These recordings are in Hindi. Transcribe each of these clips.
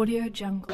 Audio Jungle.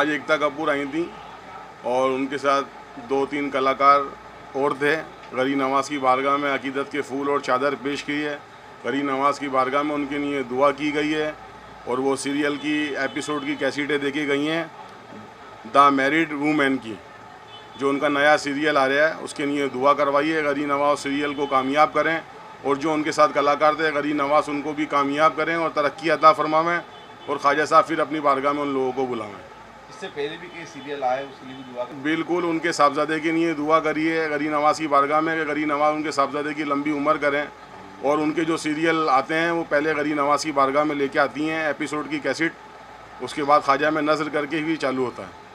आज एकता कपूर आई थी और उनके साथ दो तीन कलाकार और थे। गरी नवाज़ की बारगाह में अकीदत के फूल और चादर पेश की है। गरी नवाज़ की बारगाह में उनके लिए दुआ की गई है और वो सीरियल की एपिसोड की कैसेटें देखी गई हैं, द मैरिड वूमेन की, जो उनका नया सीरियल आ रहा है, उसके लिए दुआ करवाइए। गरी नवाज़ सीरियल को कामयाब करें और जो उनके साथ कलाकार थे गरी नवाज़ उनको भी कामयाब करें और तरक्की अता फरमावें और ख्वाजा साहब फिर अपनी बारगाह में उन लोगों को बुलावें। इससे पहले भी कई सीरियल आए, उसके लिए भी दुआ बिल्कुल, उनके साहबजादे के लिए दुआ करिए। गरी नवाज़ की बारगाह में गरी नवाज़ उनके साहबजादे की लंबी उम्र करें। और उनके जो सीरियल आते हैं, वो पहले गरी नवाज़ की बारगाह में लेके आती हैं एपिसोड की कैसेट उसके बाद ख्वाजा में नज़र करके ही चालू होता है।